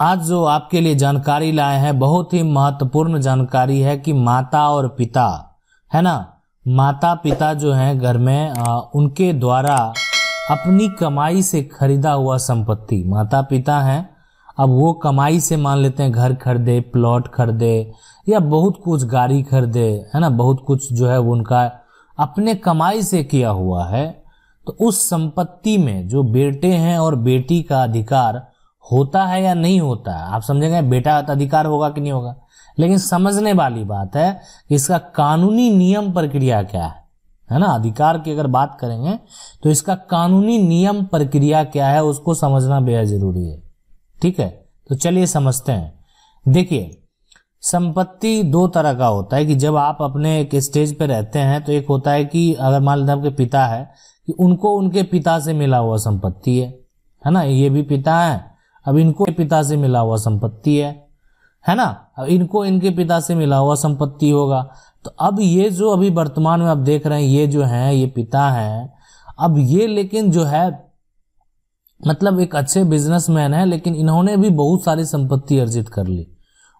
आज जो आपके लिए जानकारी लाए हैं बहुत ही महत्वपूर्ण जानकारी है कि माता और पिता है ना? माता पिता जो हैं घर में आ, उनके द्वारा अपनी कमाई से खरीदा हुआ संपत्ति। माता पिता हैं अब वो कमाई से मान लेते हैं घर खरीदे प्लॉट खरीदे या बहुत कुछ गाड़ी खरीदे है ना? बहुत कुछ जो है वो उनका अपने कमाई से किया हुआ है। तो उस संपत्ति में जो बेटे हैं और बेटी का अधिकार होता है या नहीं होता, आप समझेंगे बेटा अधिकार होगा कि नहीं होगा। लेकिन समझने वाली बात है कि इसका कानूनी नियम प्रक्रिया क्या है है ना? अधिकार की अगर बात करेंगे तो इसका कानूनी नियम प्रक्रिया क्या है, उसको समझना बेहद ज़रूरी है। ठीक है? तो चलिए समझते हैं। देखिए, संपत्ति दो तरह का होता है कि जब आप अपने एक स्टेज पे रहते हैं तो एक होता है कि अगर मान लेते आपके पिता है, कि उनको उनके पिता से मिला हुआ संपत्ति है है ना? ये भी पिता है अब इनको पिता से मिला हुआ संपत्ति है है ना? अब इनको इनके पिता से मिला हुआ संपत्ति होगा। तो अब ये जो अभी वर्तमान में आप देख रहे हैं, ये जो है, ये पिता है, अब ये लेकिन जो है मतलब एक अच्छे बिजनेसमैन है, लेकिन इन्होंने भी बहुत सारी संपत्ति अर्जित कर ली।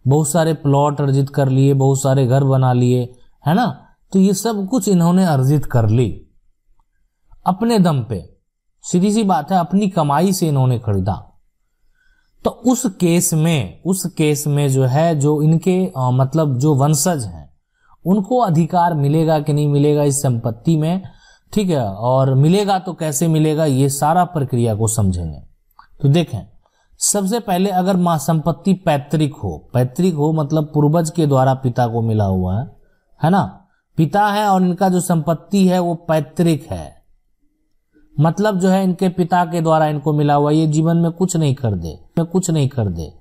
बहुत सारे प्लॉट अर्जित कर लिए, बहुत सारे घर बना लिए, है ना? तो ये सब कुछ इन्होंने अर्जित कर ली। अपने दम पे। सीधी सी बात है, अपनी कमाई से इन्होंने खरीदा। तो उस केस में उस केस में जो है जो इनके आ, मतलब जो वंशज हैं उनको अधिकार मिलेगा कि नहीं मिलेगा इस संपत्ति में? ठीक है और मिलेगा तो कैसे मिलेगा ये सारा प्रक्रिया को समझेंगे। तो देखें सबसे पहले अगर माँ संपत्ति पैतृक हो पैतृक हो मतलब पूर्वज के द्वारा पिता को मिला हुआ है है ना? पिता है और इनका जो संपत्ति है वो पैतृक है। मतलब जो है इनके पिता के द्वारा इनको मिला हुआ, ये जीवन में कुछ नहीं कर दे, में कुछ नहीं कर दे।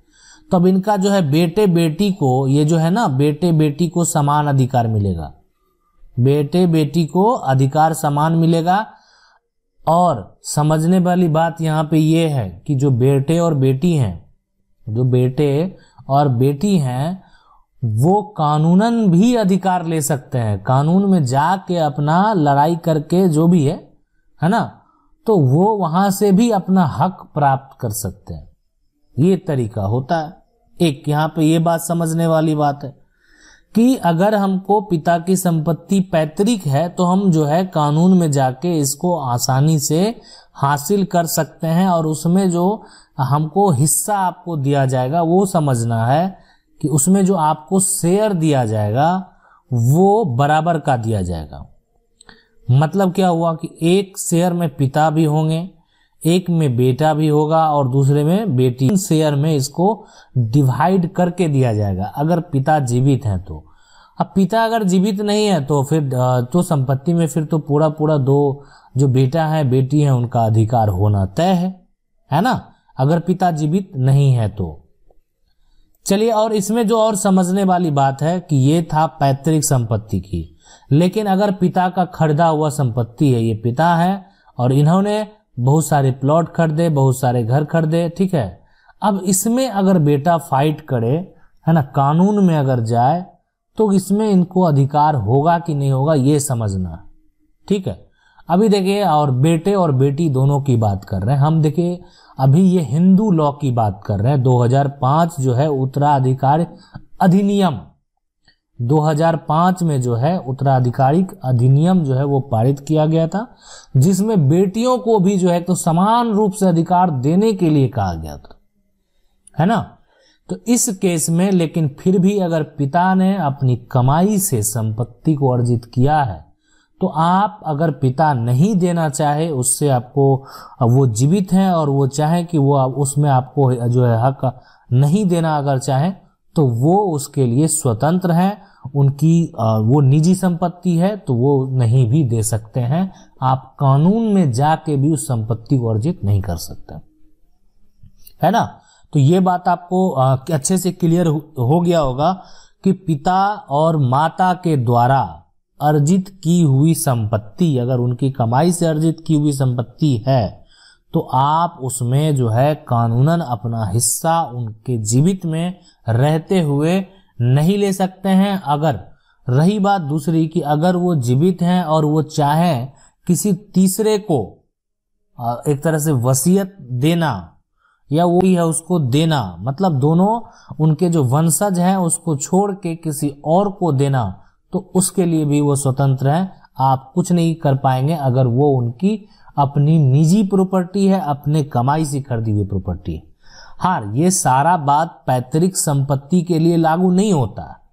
तब इनका जो है बेटे बेटी को, ये जो है ना बेटे बेटी को समान अधिकार मिलेगा। बेटे बेटी को अधिकार समान मिलेगा। और समझने वाली बात यहाँ पे ये है कि जो बेटे और बेटी हैं, जो बेटे और बेटी हैं, वो कानूनन भी अधिकार ले सकते हैं। कानून में जाके अपना लड़ाई करके जो भी है है ना तो वो वहाँ से भी अपना हक प्राप्त कर सकते हैं। ये तरीका होता है। एक यहाँ पे ये बात समझने वाली बात है कि अगर हमको पिता की संपत्ति पैतृक है तो हम जो है कानून में जाके इसको आसानी से हासिल कर सकते हैं और उसमें जो हमको हिस्सा आपको दिया जाएगा, वो समझना है कि उसमें जो आपको शेयर दिया जाएगा, वो बराबर का दिया जाएगा। मतलब क्या हुआ कि एक शेयर में पिता भी होंगे, एक में बेटा भी होगा और दूसरे में बेटी। शेयर में इसको डिवाइड करके दिया जाएगा, अगर पिता जीवित हैं तो। अब पिता अगर जीवित नहीं है तो फिर तो संपत्ति में फिर तो पूरा पूरा दो जो बेटा है, बेटी है, उनका अधिकार होना तय है है ना? अगर पिता जीवित नहीं है तो। चलिए और इसमें जो और समझने वाली बात है कि ये था पैतृक संपत्ति की। लेकिन अगर पिता का खरीदा हुआ संपत्ति है, ये पिता है, और इन्होंने बहुत सारे प्लॉट खरीदे, बहुत सारे घर खरीदे, ठीक है? अब इसमें अगर बेटा फाइट करे, है ना, कानून में अगर जाए तो इसमें इनको अधिकार होगा कि नहीं होगा, ये समझना, ठीक है? अभी देखिए, और बेटे और बेटी दोनों की बात कर रहे हैं। हम देखिए, अभी ये हिंदू लॉ की बात कर रहे हैं। 2005 जो है उत्तराधिकार अधिनियम 2005 में जो है उत्तराधिकारिक अधिनियम जो है वो पारित किया गया था, जिसमें बेटियों को भी जो है तो समान रूप से अधिकार देने के लिए कहा गया था। है ना? तो इस केस में लेकिन फिर भी अगर पिता ने अपनी कमाई से संपत्ति को अर्जित किया है तो आप अगर पिता नहीं देना चाहे, उससे आपको वो जीवित हैं और वो चाहे कि वो उसमें आपको जो है हक नहीं देना अगर चाहे तो वो उसके लिए स्वतंत्र हैं, उनकी वो निजी संपत्ति है तो वो नहीं भी दे सकते हैं। आप कानून में जाके भी उस संपत्ति को अर्जित नहीं कर सकते। है ना? तो ये बात आपको अच्छे से क्लियर हो गया होगा कि पिता और माता के द्वारा अर्जित की हुई संपत्ति, अगर उनकी कमाई से अर्जित की हुई संपत्ति है तो आप उसमें जो है कानूनन अपना हिस्सा उनके जीवित में रहते हुए नहीं ले सकते हैं। अगर रही बात दूसरी कि अगर वो जीवित हैं और वो चाहें किसी तीसरे को एक तरह से वसीयत देना या वो ही है उसको देना मतलब दोनों उनके जो वंशज हैं उसको छोड़ के किसी और को देना तो उसके लिए भी वो स्वतंत्र है। आप कुछ नहीं कर पाएँगे अगर वो उनकी अपनी निजी प्रॉपर्टी है, अपने कमाई से खरीदी हुई प्रॉपर्टी है। हाँ ये सारा बात पैतृक संपत्ति के लिए लागू नहीं होता।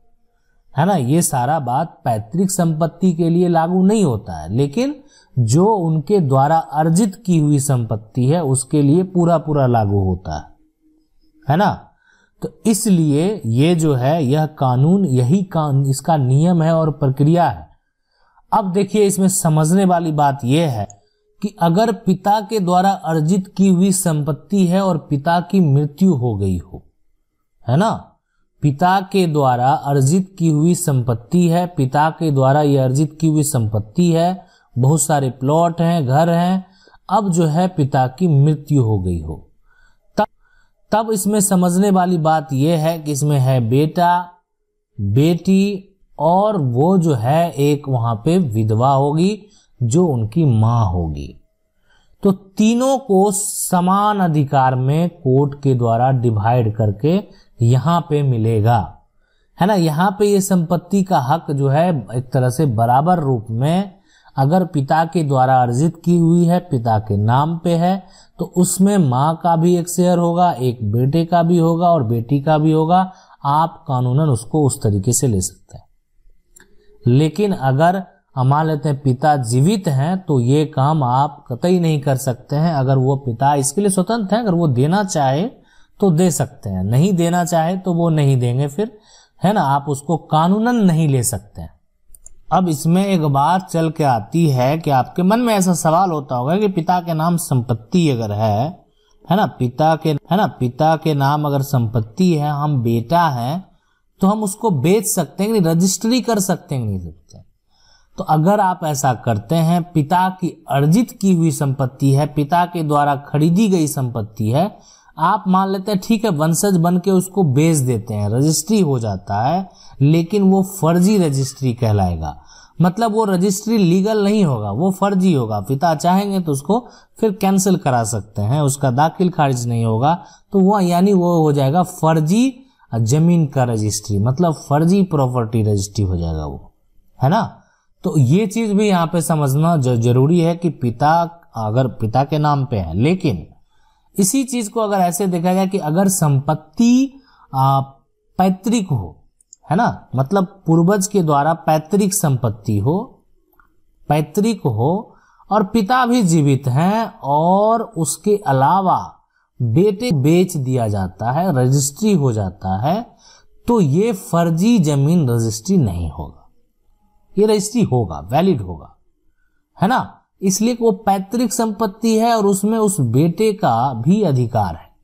है ना? ये सारा बात पैतृक संपत्ति के लिए लागू नहीं होता है। लेकिन जो उनके द्वारा अर्जित की हुई संपत्ति है, उसके लिए पूरा पूरा लागू होता है। है ना? तो इसलिए ये जो है, यह कानून, यही कानून इसका नियम है और प्रक्रिया है। अब देखिए, इसमें समझने वाली बात यह है कि अगर पिता के द्वारा अर्जित की हुई संपत्ति है और पिता की मृत्यु हो गई हो, है ना? पिता के द्वारा अर्जित की हुई संपत्ति है, पिता के द्वारा यह अर्जित की हुई संपत्ति है, बहुत सारे प्लॉट हैं, घर हैं, अब जो है पिता की मृत्यु हो गई हो। तब तब इसमें समझने वाली बात यह है कि इसमें है बेटा, बेटी और वो जो है एक वहाँ पे विधवा होगी। जो उनकी माँ होगी। तो तीनों को समान अधिकार में कोर्ट के द्वारा डिवाइड करके यहाँ पे मिलेगा। है ना? यहाँ पे ये संपत्ति का हक जो है, एक तरह से बराबर रूप में अगर पिता के द्वारा अर्जित की हुई है, पिता के नाम पे है तो उसमें माँ का भी एक शेयर होगा, एक बेटे का भी होगा और बेटी का भी होगा। आप कानूनन उसको उस तरीके से ले सकते हैं। लेकिन अगर मान लेते हैं पिता जीवित हैं तो ये काम आप कतई नहीं कर सकते हैं। अगर वो पिता इसके लिए स्वतंत्र है, अगर वो देना चाहे तो दे सकते हैं। नहीं देना चाहे तो वो नहीं देंगे फिर। है ना? आप उसको कानूनन नहीं ले सकते हैं। अब इसमें एक बात चल के आती है कि आपके मन में ऐसा सवाल होता होगा कि पिता के नाम संपत्ति अगर है है ना? पिता के, है ना? पिता के नाम अगर संपत्ति है, हम बेटा हैं तो हम उसको बेच सकते हैं नहीं? रजिस्ट्री कर सकते हैं नहीं सकते तो अगर आप ऐसा करते हैं, पिता की अर्जित की हुई संपत्ति है, पिता के द्वारा खरीदी गई संपत्ति है, आप मान लेते हैं, ठीक है, वंशज बन के उसको बेच देते हैं, रजिस्ट्री हो जाता है, लेकिन वो फर्जी रजिस्ट्री कहलाएगा। मतलब वो रजिस्ट्री लीगल नहीं होगा, वो फर्जी होगा। पिता चाहेंगे तो उसको फिर कैंसिल करा सकते हैं, उसका दाखिल खारिज नहीं होगा तो वह यानी वो हो जाएगा फर्जी ज़मीन का रजिस्ट्री मतलब फर्जी प्रॉपर्टी रजिस्ट्री हो जाएगा वो। है ना? तो ये चीज़ भी यहाँ पे समझना ज़रूरी है कि पिता अगर पिता के नाम पे है, लेकिन इसी चीज़ को अगर ऐसे देखा जाए कि अगर संपत्ति पैतृक हो, है ना? मतलब पूर्वज के द्वारा पैतृक संपत्ति हो, पैतृक हो, और पिता भी जीवित हैं, और उसके अलावा बेटे बेच दिया जाता है, रजिस्ट्री हो जाता है तो ये फर्जी ज़मीन रजिस्ट्री नहीं होगा। ये रजिस्ट्री होगा वैलिड होगा। है ना? इसलिए वो पैतृक संपत्ति है और उसमें उस बेटे का भी अधिकार है।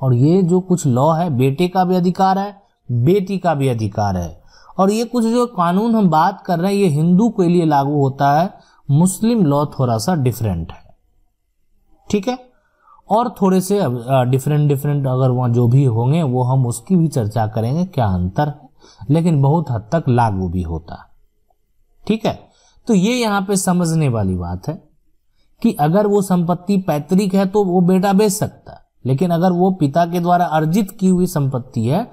और ये जो कुछ लॉ है, बेटे का भी अधिकार है, बेटी का भी अधिकार है। और ये कुछ जो कानून हम बात कर रहे हैं, ये हिंदू के लिए लागू होता है, मुस्लिम लॉ थोड़ा सा डिफरेंट है। ठीक है? और थोड़े से डिफरेंट डिफरेंट अगर वहाँ जो भी होंगे, वो हम उसकी भी चर्चा करेंगे, क्या अंतर है। लेकिन बहुत हद तक लागू भी होता है। ठीक है? तो ये यहाँ पे समझने वाली बात है कि अगर वो संपत्ति पैतृक है तो वो बेटा बेच सकता है, लेकिन अगर वो पिता के द्वारा अर्जित की हुई संपत्ति है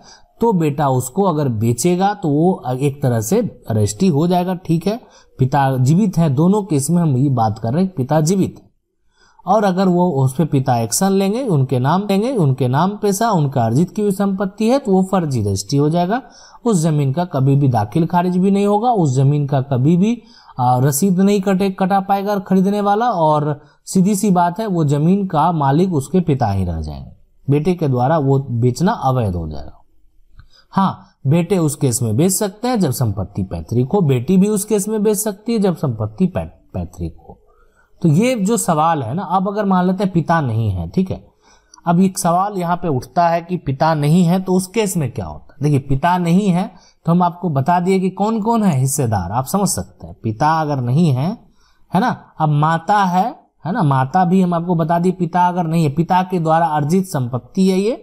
तो बेटा उसको अगर बेचेगा तो वो एक तरह से रजिस्ट्री हो जाएगा, ठीक है? पिता जीवित है, दोनों केस में हम ये बात कर रहे हैं, पिता जीवित है। और अगर वो उस पर पिता एक्शन लेंगे, उनके नाम लेंगे, उनके नाम पैसा, उनका अर्जित की हुई संपत्ति है तो वो फर्जी रजिस्ट्री हो जाएगा। उस ज़मीन का कभी भी दाखिल खारिज भी नहीं होगा, उस ज़मीन का कभी भी रसीद नहीं कटे, कटा पाएगा खरीदने वाला, और सीधी सी बात है, वो ज़मीन का मालिक उसके पिता ही रह जाएँगे। बेटे के द्वारा वो बेचना अवैध हो जाएगा। हाँ बेटे उस केस में बेच सकते हैं जब संपत्ति पैतृक हो, बेटी भी उस केस में बेच सकती है जब संपत्ति पैतृक हो। तो ये जो सवाल है ना, अब अगर मान लेते हैं पिता नहीं है, ठीक है? अब एक सवाल यहाँ पे उठता है कि पिता नहीं है तो उस केस में क्या होता है? देखिए, पिता नहीं है तो हम आपको बता दिए कि कौन कौन है हिस्सेदार, आप समझ सकते हैं। पिता अगर नहीं है है ना? अब माता है है ना? माता भी हम आपको बता दिए, पिता अगर नहीं है, पिता के द्वारा अर्जित संपत्ति है ये।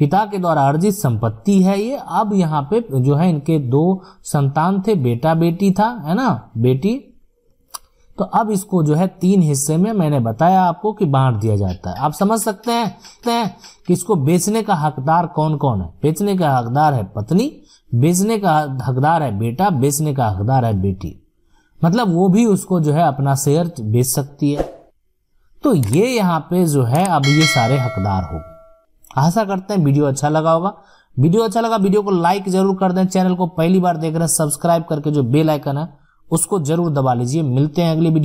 पिता के द्वारा अर्जित संपत्ति है ये। अब यहाँ पे जो है इनके दो संतान थे बेटा बेटी था, है ना? बेटी तो अब इसको जो है तीन हिस्से में मैंने बताया आपको कि बांट दिया जाता है। आप समझ सकते हैं कि इसको बेचने का हकदार कौन कौन है? बेचने का हकदार है पत्नी, बेचने का हकदार है बेटा, बेचने का हकदार है बेटी। मतलब वो भी उसको जो है अपना शेयर बेच सकती है। तो ये यहाँ पे जो है अब ये सारे हकदार हो आशा करते हैं वीडियो अच्छा लगा होगा। वीडियो अच्छा लगा, वीडियो को लाइक ज़रूर कर दें। चैनल को पहली बार देख रहे हैं, सब्सक्राइब करके जो बेल आइकन है उसको ज़रूर दबा लीजिए। मिलते हैं अगली वीडियो